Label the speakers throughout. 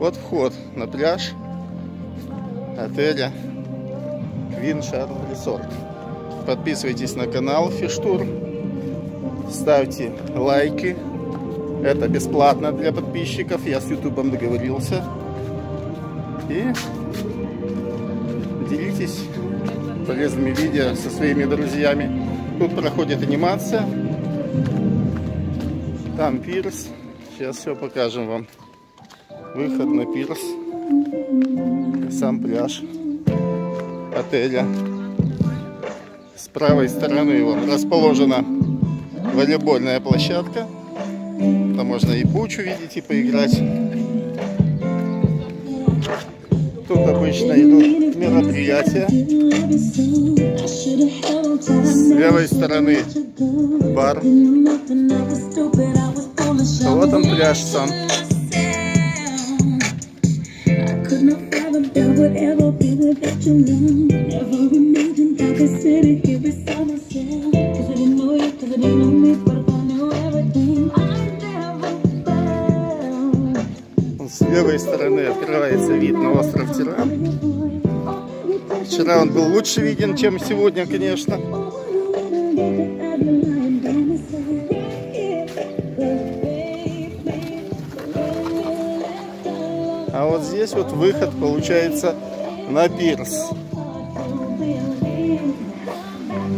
Speaker 1: Вот вход на пляж отеля Queen Charm Resort. Подписывайтесь на канал Фиштур. Ставьте лайки. Это бесплатно для подписчиков. Я с Ютубом договорился. И делитесь полезными видео со своими друзьями. Тут проходит анимация. Там пирс. Сейчас все покажем вам. Выход на пирс. Сам пляж отеля. С правой стороны вон расположена волейбольная площадка. Там можно и буч увидеть, и поиграть. Тут обычно идут мероприятия. С левой стороны бар. Вот он пляж сам. С левой стороны открывается вид на остров Тиран. Вчера он был лучше виден, чем сегодня, конечно. Вот здесь вот выход получается на пирс.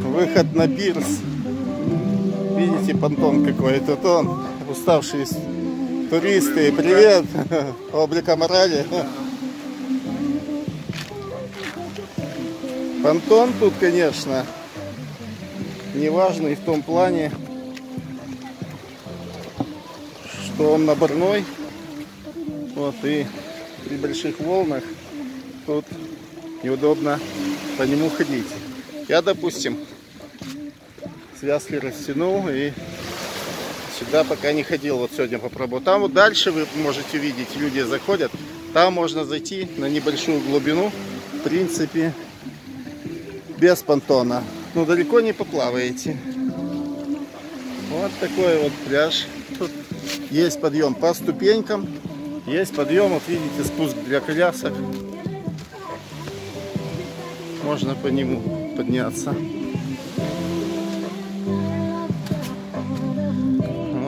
Speaker 1: Выход на пирс. Видите, понтон какой это тон. Уставшие туристы. Привет! Облика морали. Понтон тут, конечно, неважный в том плане, что он наборной. Вот и при больших волнах тут неудобно по нему ходить. Я, допустим, связки растянул и сюда пока не ходил. Вот сегодня попробую. Там вот дальше вы можете видеть, люди заходят. Там можно зайти на небольшую глубину. В принципе, без понтона. Ну, далеко не поплаваете. Вот такой вот пляж. Тут есть подъем по ступенькам. Есть подъем, вот видите, спуск для колясок. Можно по нему подняться.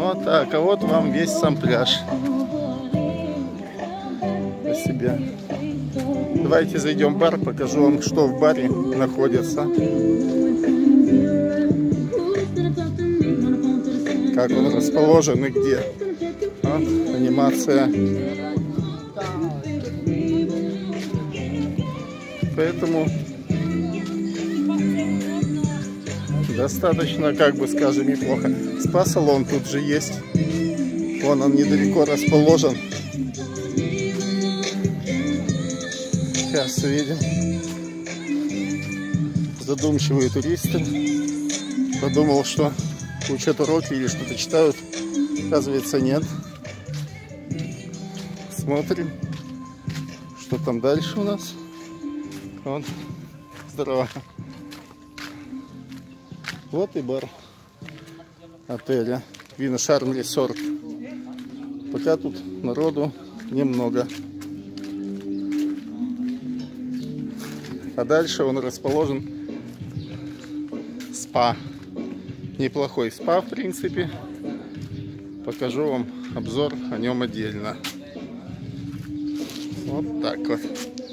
Speaker 1: Вот так, а вот вам весь сам пляж. По себе. Давайте зайдем в бар, покажу вам, что в баре находится. Как он расположен и где. Анимация. Поэтому достаточно, как бы скажем, неплохо. Спа-салон тут же есть. Вон он недалеко расположен. Сейчас увидим. Задумчивые туристы. Подумал, что учат уроки или что-то читают. Оказывается, нет. Смотрим, что там дальше у нас. Вот. Здорово. Вот и бар отеля Вина Шарм Ресорт. Пока тут народу немного. А дальше он расположен спа. Неплохой спа, в принципе. Покажу вам обзор о нем отдельно. Вот так вот.